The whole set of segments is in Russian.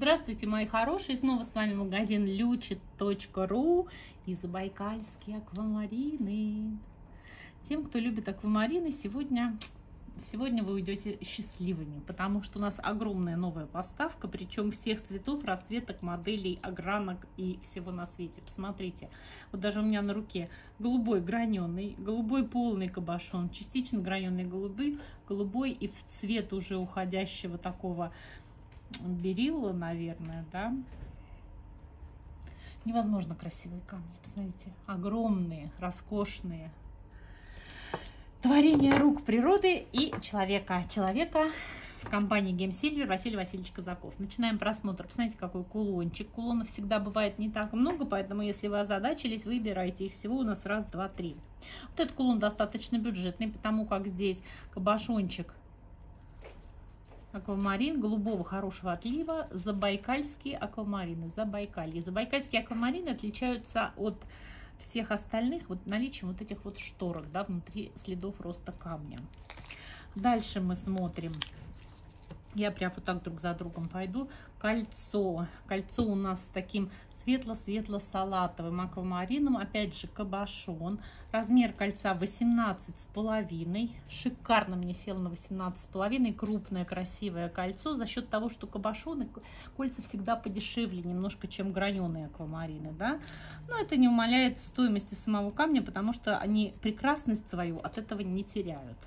Здравствуйте, мои хорошие! Снова с вами магазин luchit.ru и забайкальские аквамарины. Тем, кто любит аквамарины, сегодня, сегодня вы уйдете счастливыми, потому что у нас огромная новая поставка, причем всех цветов, расцветок, моделей, огранок и всего на свете. Посмотрите, вот даже у меня на руке голубой граненый, голубой полный кабошон, частично граненый голубый, голубой и в цвет уже уходящего такого берилла, наверное, да. Невозможно красивые камни, посмотрите, огромные, роскошные. Творение рук природы и человека. Человека в компании Game Silver Василий Васильевич Казаков. Начинаем просмотр. Посмотрите, какой кулончик. Кулонов всегда бывает не так много, поэтому если вы озадачились, выбирайте их всего у нас раз, два, три. Вот этот кулон достаточно бюджетный, потому как здесь кабашончик аквамарин голубого хорошего отлива, забайкальские аквамарины, забайкалье. Забайкальские аквамарины отличаются от всех остальных вот наличием вот этих вот шторок, да, внутри следов роста камня. Дальше мы смотрим я прям вот так друг за другом пойду. Кольцо. Кольцо у нас с таким светло-светло-салатовым аквамарином. Опять же кабашон. Размер кольца 18 с половиной. Шикарно мне сел на 18 с половиной. Крупное красивое кольцо. За счет того, что кабашоны, кольца всегда подешевле немножко, чем граненые аквамарины. Да? Но это не умаляет стоимости самого камня, потому что они прекрасность свою от этого не теряют.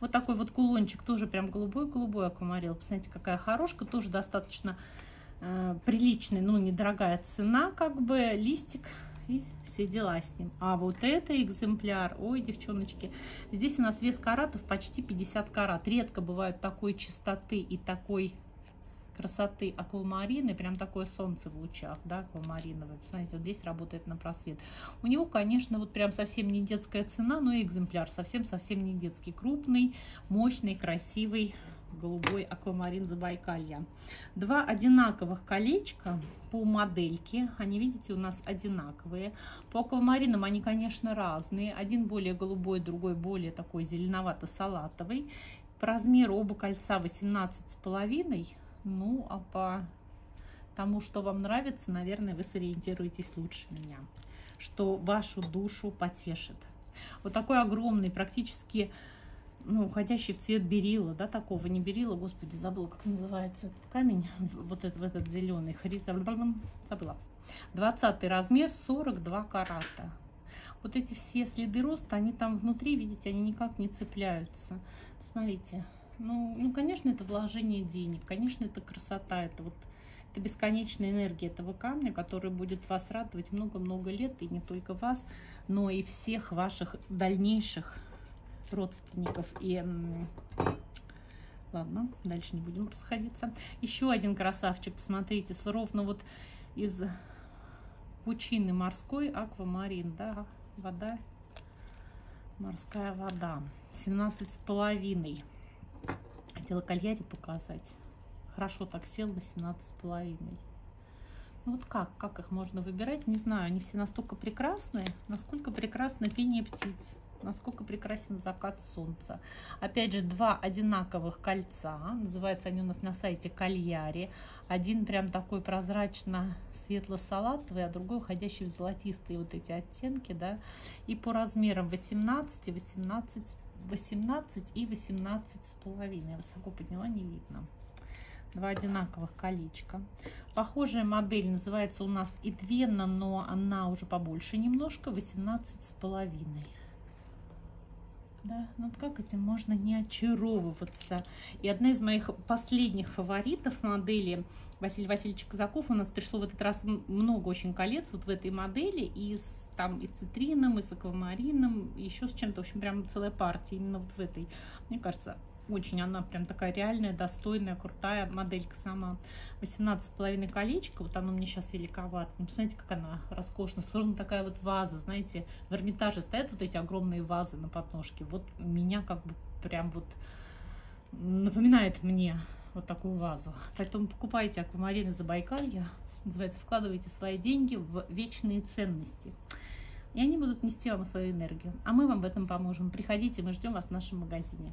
Вот такой вот кулончик, тоже прям голубой-голубой аквамарил. Посмотрите, какая хорошка, тоже достаточно э, приличный, ну, недорогая цена, как бы, листик и все дела с ним. А вот это экземпляр, ой, девчоночки, здесь у нас вес каратов почти 50 карат. Редко бывают такой чистоты и такой красоты аквамарины, прям такое солнце в лучах, да, аквамариновое. Посмотрите, вот здесь работает на просвет. У него, конечно, вот прям совсем не детская цена, но экземпляр совсем-совсем не детский. Крупный, мощный, красивый, голубой аквамарин Забайкалья. Два одинаковых колечка по модельке. Они, видите, у нас одинаковые. По аквамаринам они, конечно, разные. Один более голубой, другой более такой зеленовато-салатовый. По размеру оба кольца 18 с половиной ну, а по тому, что вам нравится, наверное, вы сориентируетесь лучше меня. Что вашу душу потешит. Вот такой огромный, практически, ну, уходящий в цвет берила, да, такого, не берила, господи, забыла, как называется этот камень, вот этот, этот зеленый, хризабл, забыла. 20 размер, 42 карата. Вот эти все следы роста, они там внутри, видите, они никак не цепляются. Посмотрите, ну, ну, конечно, это вложение денег, конечно, это красота, это вот это бесконечная энергия этого камня, который будет вас радовать много-много лет, и не только вас, но и всех ваших дальнейших родственников. И ладно, дальше не будем расходиться. Еще один красавчик, посмотрите, ровно вот из пучины морской аквамарин, да, вода, морская вода, 17 с половиной хотела кальяри показать. Хорошо так сел на 17 с половиной. Ну вот как, как их можно выбирать, не знаю. Они все настолько прекрасные, насколько прекрасно пение птиц, насколько прекрасен закат солнца. Опять же, два одинаковых кольца. Называются они у нас на сайте кальяри. Один прям такой прозрачно светло-салатовый, а другой уходящий в золотистые вот эти оттенки, да. И по размерам 18, 18 18 и 18 с половиной. Высоко подняла, не видно. Два одинаковых колечка. Похожая модель называется у нас Идвена, но она уже побольше немножко, 18 с половиной. Да, ну как этим можно не очаровываться. И одна из моих последних фаворитов модели Василий Васильевич Казаков. У нас пришло в этот раз много очень колец вот в этой модели. И с, там и с цитрином, и с аквамарином, и еще с чем-то. В общем, прям целая партия именно вот в этой. Мне кажется, очень она прям такая реальная, достойная, крутая моделька сама. 18,5 колечко, вот оно мне сейчас великовато. Ну, посмотрите, как она роскошно. Словно такая вот ваза, знаете, в Эрмитаже стоят вот эти огромные вазы на подножке. Вот меня как бы прям вот напоминает мне вот такую вазу. Поэтому покупайте аквамарины Забайкалья. Называется «Вкладывайте свои деньги в вечные ценности». И они будут нести вам свою энергию. А мы вам в этом поможем. Приходите, мы ждем вас в нашем магазине.